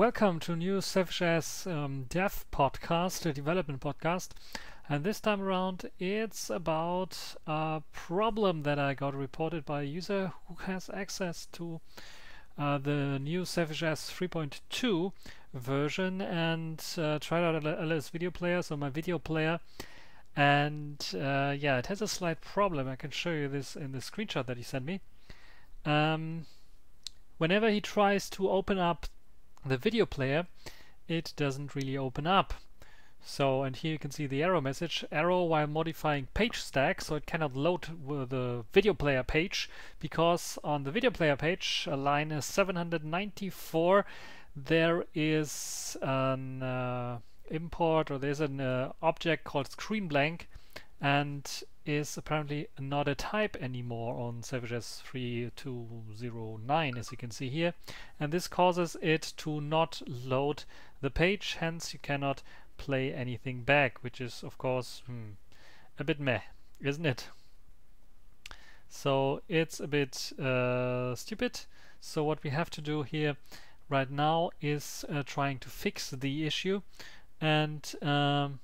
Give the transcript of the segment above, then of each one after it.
welcome to new Sailfish um, Dev podcast, a development podcast. And this time around, it's about a problem that I got reported by a user who has access to uh, the new Sailfish 3.2 version and uh, tried out LLs video player, so my video player. And uh, yeah, it has a slight problem. I can show you this in the screenshot that he sent me. Um, whenever he tries to open up the video player, it doesn't really open up. So, and here you can see the error message, error while modifying page stack, so it cannot load the video player page, because on the video player page, line 794, there is an uh, import, or there's an uh, object called screen blank, and is apparently not a type anymore on SailfishOS 3209 as you can see here. And this causes it to not load the page hence you cannot play anything back which is of course hmm, a bit meh isn't it? So it's a bit uh, stupid. So what we have to do here right now is uh, trying to fix the issue. And um,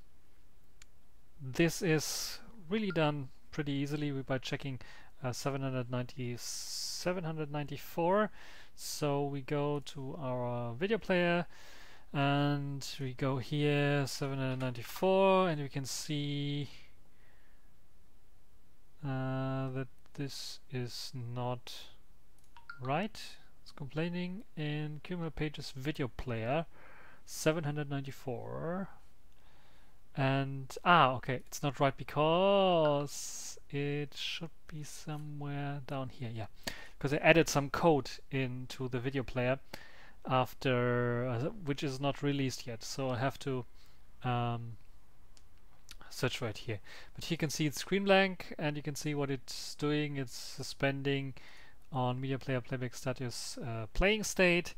this is really done pretty easily by checking uh, 790, 794. So we go to our video player and we go here 794 and we can see uh, that this is not right. It's complaining in QML Pages video player 794 and, ah, okay, it's not right because it should be somewhere down here, yeah. Because I added some code into the video player after, uh, which is not released yet. So I have to um, search right here. But you can see it's screen blank and you can see what it's doing. It's suspending on media player playback status uh, playing state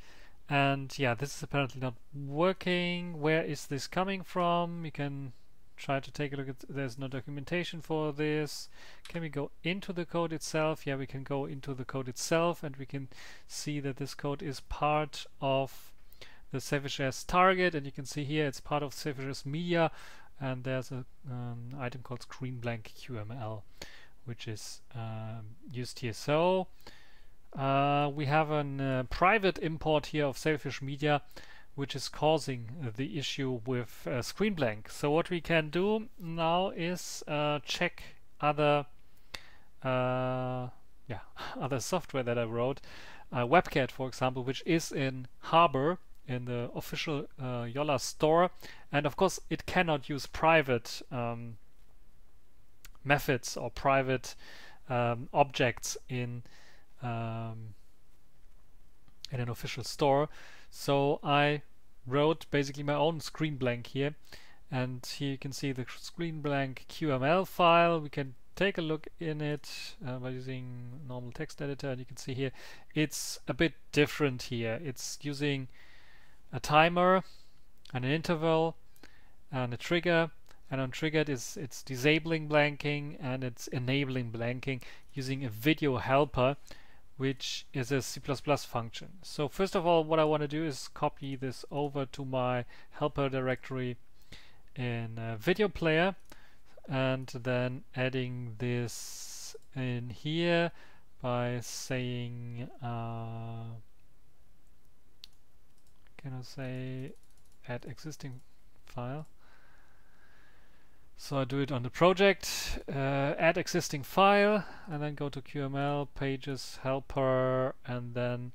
and yeah, this is apparently not working. Where is this coming from? You can try to take a look at, there's no documentation for this. Can we go into the code itself? Yeah, we can go into the code itself and we can see that this code is part of the Sailfish target and you can see here it's part of Sailfish media and there's an um, item called screen blank QML which is um, used here. So uh, we have a uh, private import here of Sailfish Media which is causing the issue with uh, screen blank. So what we can do now is uh, check other uh, yeah other software that I wrote. Webcat for example, which is in Harbor in the official Jolla store, and of course it cannot use private um, methods or private um, objects in um, in an official store. So I wrote basically my own screen blank here. And here you can see the screen blank QML file. We can take a look in it uh, by using normal text editor. And you can see here it's a bit different here. It's using a timer and an interval and a trigger and on triggered is it's disabling blanking and it's enabling blanking using a video helper which is a C++ function. So first of all, what I want to do is copy this over to my helper directory in video player and then adding this in here by saying uh, can I say add existing file so I do it on the project, uh, add existing file, and then go to QML, pages, helper, and then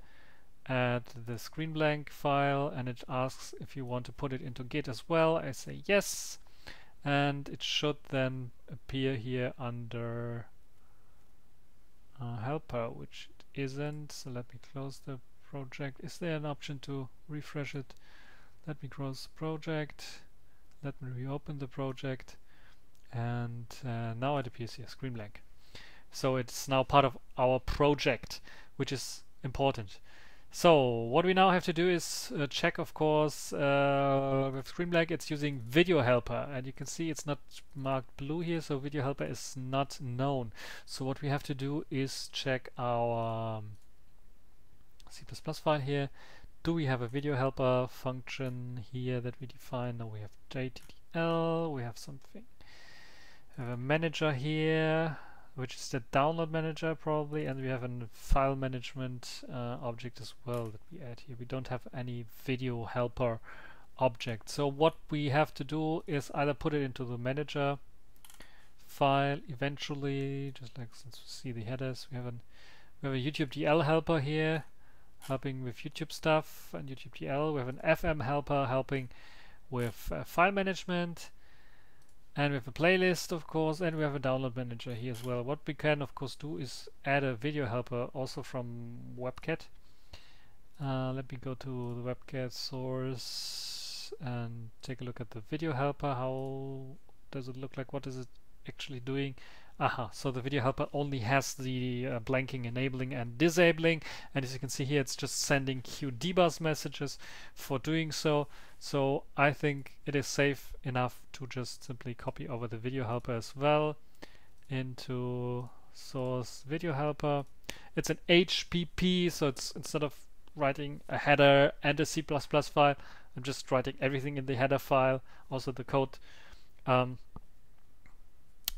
add the screen blank file, and it asks if you want to put it into Git as well. I say yes, and it should then appear here under uh, helper, which it isn't. So let me close the project. Is there an option to refresh it? Let me close the project. Let me reopen the project and uh, now it appears here, screen blank. So it's now part of our project, which is important. So what we now have to do is uh, check, of course, uh, with screen blank it's using video helper and you can see it's not marked blue here so video helper is not known. So what we have to do is check our um, C++ file here do we have a video helper function here that we define? No, we have JTDL, we have something. We have a manager here, which is the download manager probably, and we have a file management uh, object as well that we add here. We don't have any video helper object. So what we have to do is either put it into the manager file eventually, just like since we see the headers, we have an we have a YouTube DL helper here helping with YouTube stuff and YouTube DL. We have an FM helper helping with uh, file management and we have a playlist of course and we have a download manager here as well. What we can of course do is add a video helper also from Webcat. Uh, let me go to the Webcat source and take a look at the video helper. How does it look like? What is it actually doing? Aha, so the video helper only has the uh, blanking enabling and disabling. And as you can see here it's just sending QDBus messages for doing so. So I think it is safe enough to just simply copy over the video helper as well into source video helper. It's an HPP so it's instead of writing a header and a C++ file I'm just writing everything in the header file also the code. Um,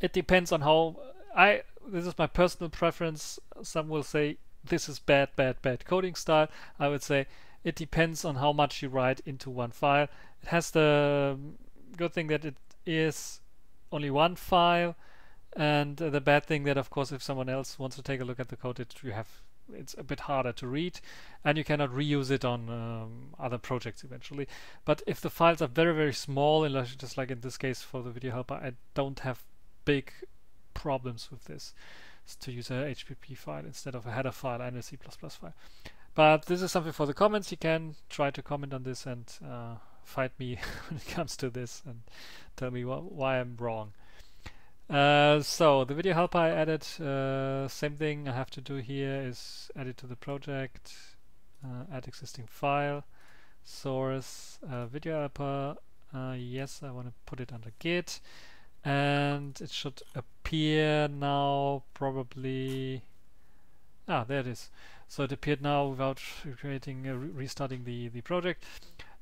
it depends on how I this is my personal preference. Some will say this is bad bad bad coding style. I would say it depends on how much you write into one file. It has the good thing that it is only one file and the bad thing that of course if someone else wants to take a look at the code it you have it's a bit harder to read and you cannot reuse it on um, other projects eventually. But if the files are very very small and just like in this case for the video helper I don't have big problems with this to use a HPP file instead of a header file and a C++ file. But this is something for the comments. You can try to comment on this and uh, fight me when it comes to this and tell me wh why I'm wrong. Uh, so the video helper I added, uh, same thing I have to do here is add it to the project, uh, add existing file, source, uh, video helper, uh, yes I want to put it under git, and it should appear now probably ah there it is. So it appeared now without creating uh, re restarting the the project.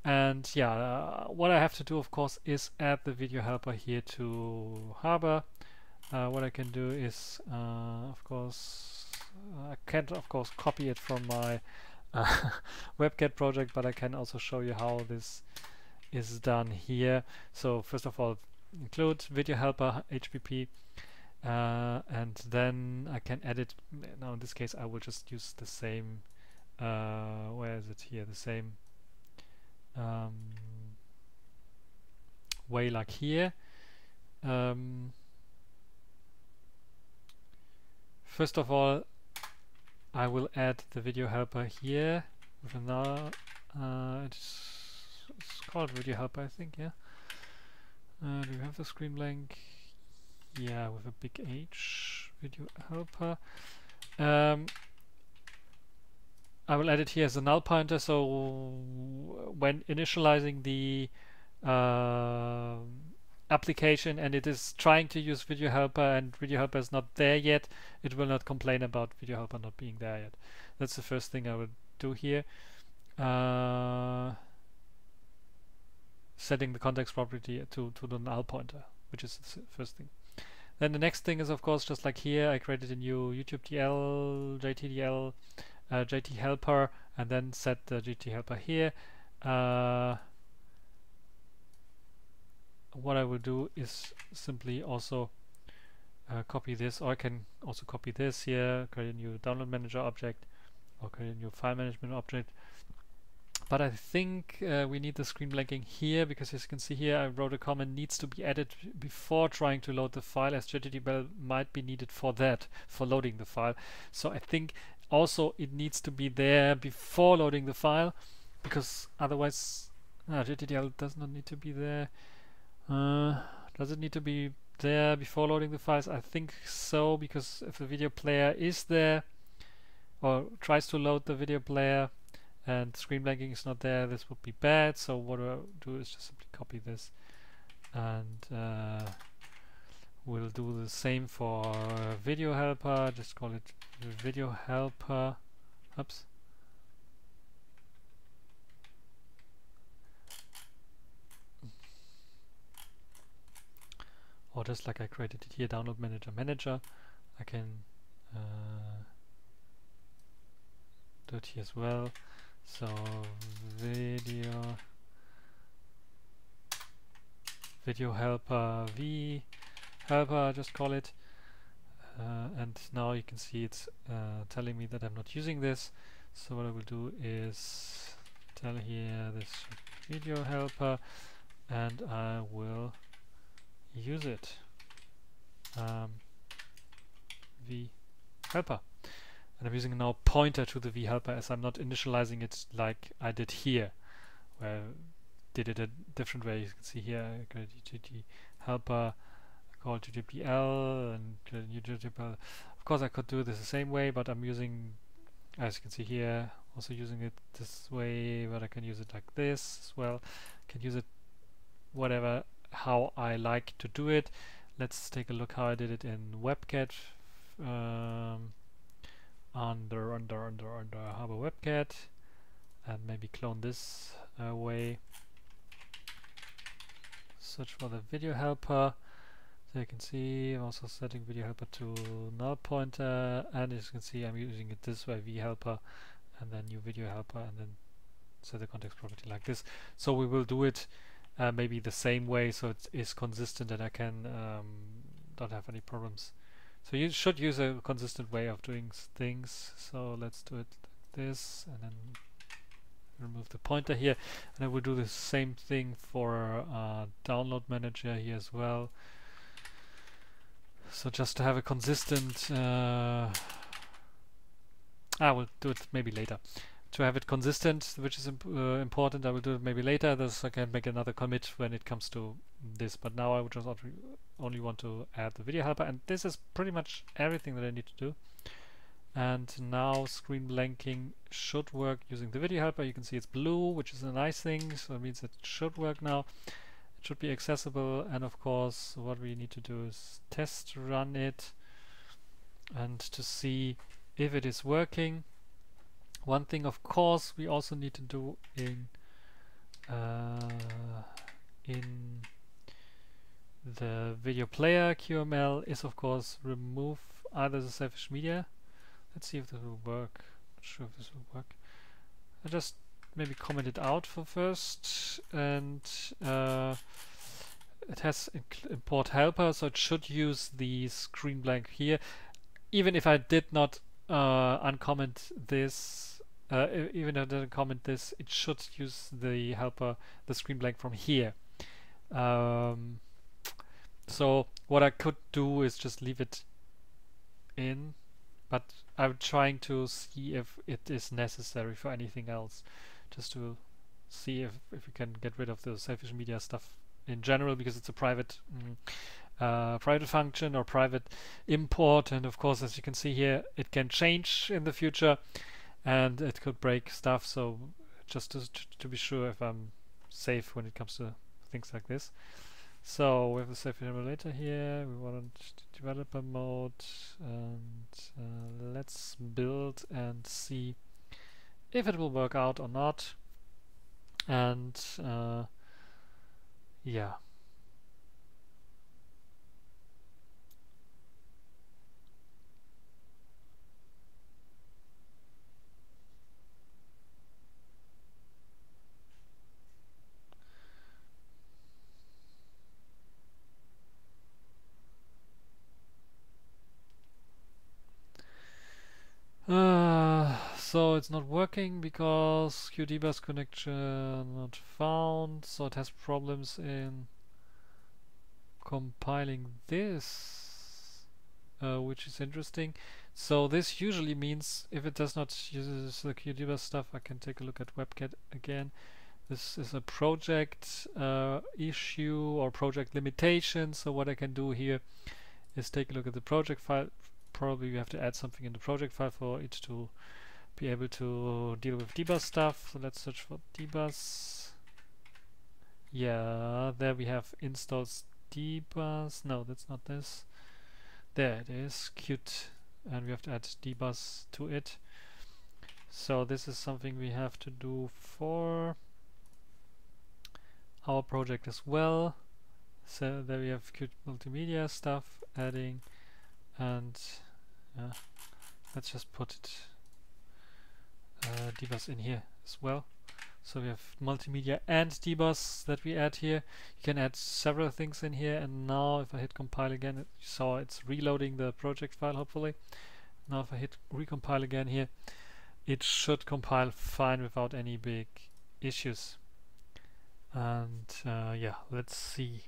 And yeah uh, what I have to do of course is add the video helper here to Harbor. Uh, what I can do is uh, of course I can't of course copy it from my uh, Webcat project but I can also show you how this is done here. So first of all include video helper HPP uh, and then I can edit now in this case I will just use the same uh, where is it here? The same um, way like here. Um, first of all I will add the video helper here. With another uh, it's, it's called video helper I think yeah uh, do we have the screen blank? Yeah, with a big H video helper. Um, I will add it here as a null pointer, so when initializing the uh, application and it is trying to use video helper and video helper is not there yet, it will not complain about video helper not being there yet. That's the first thing I will do here. Uh, setting the context property to, to the null pointer, which is the first thing. Then the next thing is, of course, just like here, I created a new YouTube DL, JTDL, uh, JT helper, and then set the JT helper here. Uh, what I will do is simply also uh, copy this, or I can also copy this here, create a new download manager object, or create a new file management object, but I think uh, we need the screen blanking here because as you can see here I wrote a comment needs to be added before trying to load the file as JTDL might be needed for that, for loading the file. So I think also it needs to be there before loading the file because otherwise uh, JTDL does not need to be there. Uh, does it need to be there before loading the files? I think so because if the video player is there or tries to load the video player and screen blanking is not there this would be bad so what I'll do is just simply copy this. And uh, we'll do the same for video helper just call it video helper oops. Or just like I created it here download manager manager I can uh, do it here as well. So video video helper v helper just call it. Uh, and now you can see it's uh, telling me that I'm not using this. So what I will do is tell here this video helper and I will use it. Um, v helper and I'm using now pointer to the v helper as I'm not initializing it like I did here where I did it a different way. You can see here utility helper called GDPL and GDPL of course I could do this the same way but I'm using as you can see here also using it this way but I can use it like this as well. Can use it whatever how I like to do it. Let's take a look how I did it in Webcat um, under under under under Harbor Webcat and maybe clone this uh, way search for the video helper. So you can see I'm also setting video helper to null pointer. And as you can see I'm using it this way v helper and then new video helper and then set the context property like this. So we will do it uh, maybe the same way so it is consistent and I can um, don't have any problems so you should use a consistent way of doing things so let's do it like this and then remove the pointer here and I will do the same thing for uh, download manager here as well so just to have a consistent... Uh, I will do it maybe later. To have it consistent, which is imp uh, important, I will do it maybe later. This I can make another commit when it comes to this. But now I would just only want to add the video helper, and this is pretty much everything that I need to do. And now screen blanking should work using the video helper. You can see it's blue, which is a nice thing, so it means it should work now it should be accessible and of course what we need to do is test run it and to see if it is working one thing of course we also need to do in uh, in the video player QML is of course remove either the Sailfish media. Let's see if this will work. Not sure if this will work. I just maybe comment it out for first. And uh, it has import helper so it should use the screen blank here. Even if I did not uh, uncomment this uh, even if I didn't comment this it should use the helper the screen blank from here. Um, so what I could do is just leave it in but I'm trying to see if it is necessary for anything else. Just to see if, if we can get rid of the Sailfish media stuff in general because it's a private mm, uh, private function or private import. And of course as you can see here it can change in the future and it could break stuff. So just to, to be sure if I'm safe when it comes to things like this so we have the safe emulator here. We want developer mode and uh, let's build and see if it will work out or not. And uh, yeah So it's not working because QDBus connection not found. So it has problems in compiling this, uh, which is interesting. So this usually means if it does not use the QDBus stuff, I can take a look at Webcat again. This is a project uh, issue or project limitation. So what I can do here is take a look at the project file. Probably we have to add something in the project file for it to be able to deal with dbus stuff. So let's search for dbus. Yeah, there we have installs dbus. No, that's not this. There it is, Qt. and we have to add dbus to it. So this is something we have to do for our project as well. So there we have Qt multimedia stuff adding and yeah, let's just put it uh, dbus in here as well. So we have multimedia and dbus that we add here. You can add several things in here and now if I hit compile again, you saw it's reloading the project file hopefully. Now if I hit recompile again here, it should compile fine without any big issues. And uh, yeah, let's see.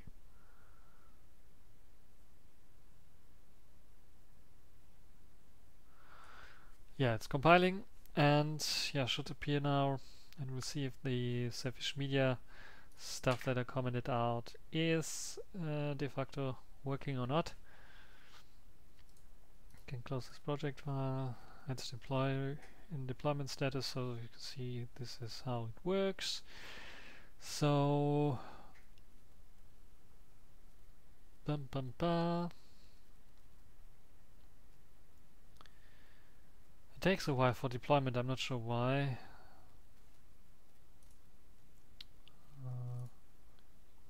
Yeah, it's compiling and yeah, should appear now and we'll see if the Sailfish Media stuff that I commented out is uh, de facto working or not. Can close this project file. Let's deploy in deployment status so you can see this is how it works. So bum bum ba. Takes a while for deployment, I'm not sure why.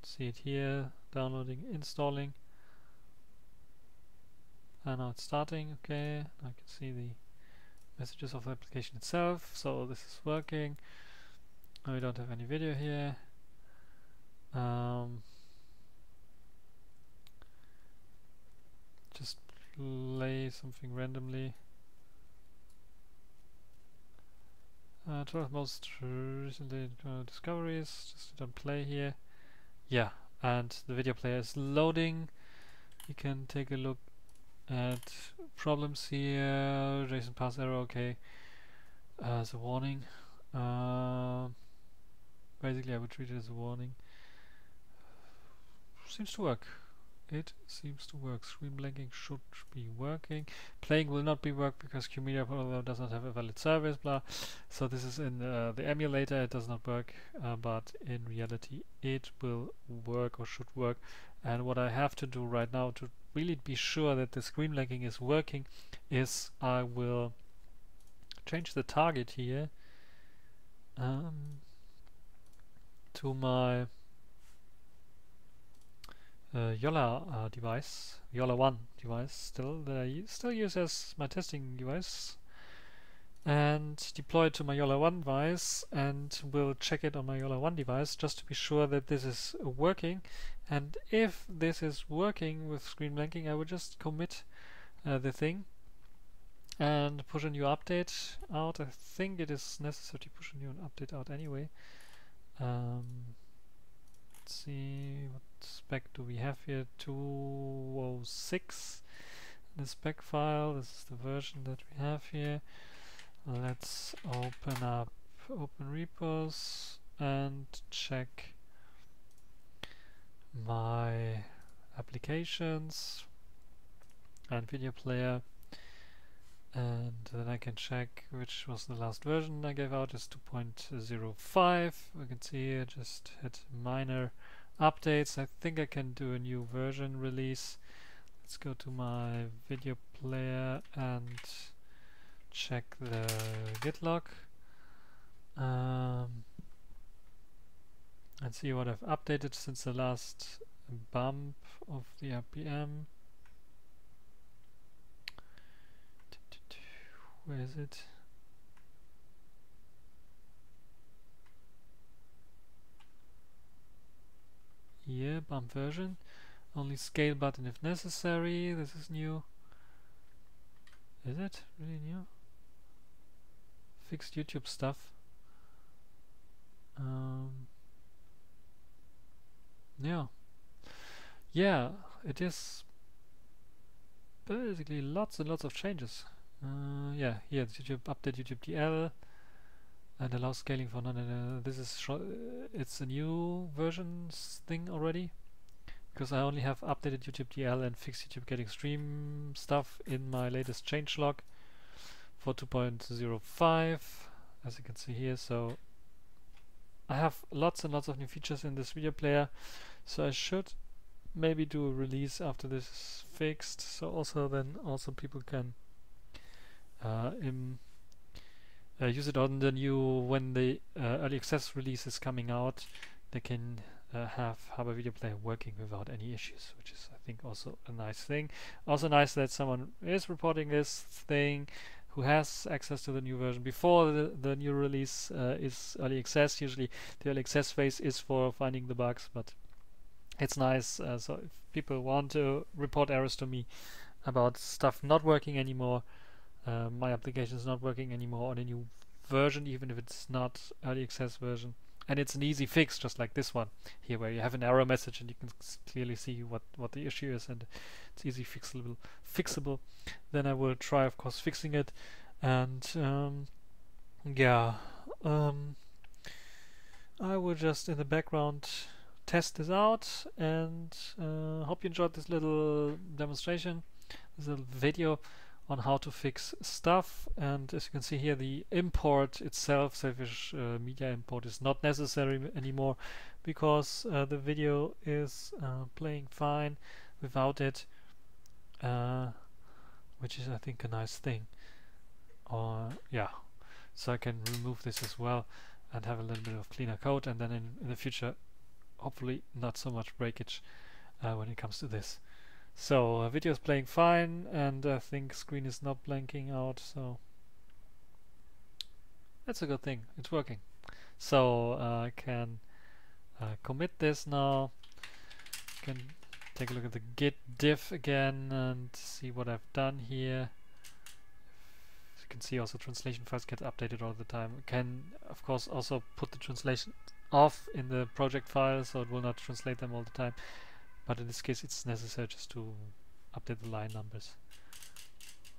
see it here, downloading, installing. And now it's starting, okay. I can see the messages of the application itself, so this is working. we don't have any video here. Um, just play something randomly. Uh, 12 most recently uh, discoveries, just don't play here. Yeah and the video player is loading. You can take a look at problems here. JSON parse error okay. Uh, as a warning. Uh, basically I would treat it as a warning. Seems to work it seems to work. Screen blanking should be working. Playing will not be work because QMedia does not have a valid service, blah. So this is in uh, the emulator, it does not work, uh, but in reality it will work or should work. And what I have to do right now to really be sure that the screen blanking is working is I will change the target here um, to my uh, Jolla uh, device, Jolla 1 device still, that I still use as my testing device and deploy it to my Jolla 1 device and will check it on my Jolla 1 device just to be sure that this is working and if this is working with screen blanking I will just commit uh, the thing and push a new update out. I think it is necessary to push a new update out anyway. Um, let's see what spec do we have here? 206 the spec file. This is the version that we have here. Let's open up OpenRepos and check my applications and video player and then I can check which was the last version I gave out is 2.05 we can see here just hit minor updates. I think I can do a new version release. Let's go to my video player and check the git log um, and see what I've updated since the last bump of the RPM. Where is it? Here bump version. Only scale button if necessary. This is new. Is it really new? Fixed YouTube stuff. Um, yeah. Yeah it is basically lots and lots of changes. Uh, yeah here YouTube update YouTube DL and allow scaling for none. Uh, this is uh, it's a new versions thing already? Because I only have updated YouTube DL and fixed YouTube getting stream stuff in my latest changelog for 2.05 as you can see here. So I have lots and lots of new features in this video player. So I should maybe do a release after this is fixed. So also then also people can uh, uh, use it on the new when the uh, early access release is coming out they can uh, have Harbor Video Player working without any issues, which is I think also a nice thing. Also nice that someone is reporting this thing who has access to the new version before the, the new release uh, is early access. Usually the early access phase is for finding the bugs, but it's nice. Uh, so if people want to report errors to me about stuff not working anymore, uh, my application is not working anymore on a new version, even if it's not early access version. And it's an easy fix, just like this one here, where you have an error message and you can clearly see what, what the issue is, and it's easy fixable. Fixable. Then I will try, of course, fixing it, and um, yeah, um, I will just in the background test this out, and uh, hope you enjoyed this little demonstration, this little video on how to fix stuff. And as you can see here the import itself Sailfish uh, media import is not necessary anymore because uh, the video is uh, playing fine without it uh, which is I think a nice thing. Or yeah. So I can remove this as well and have a little bit of cleaner code. And then in, in the future hopefully not so much breakage uh, when it comes to this so uh, video is playing fine and I think screen is not blanking out so that's a good thing. It's working. So uh, I can uh, commit this now. Can take a look at the git diff again and see what I've done here. You can see also translation files get updated all the time. Can of course also put the translation off in the project file so it will not translate them all the time but in this case it's necessary just to update the line numbers.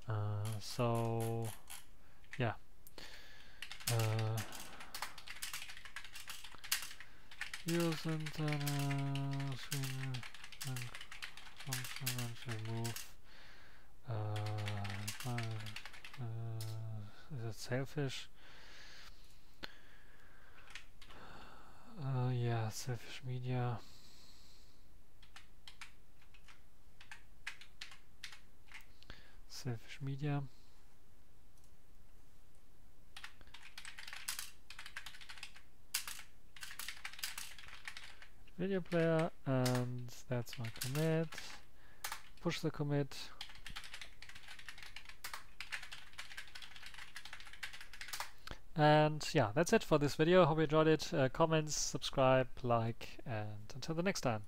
Uh, so yeah. Uh, internal function remove uh, uh, is it Sailfish Uh, yeah, Sailfish media. Sailfish Media. Video player and that's my commit. Push the commit. And yeah, that's it for this video. Hope you enjoyed it. Uh, comments, subscribe, like, and until the next time.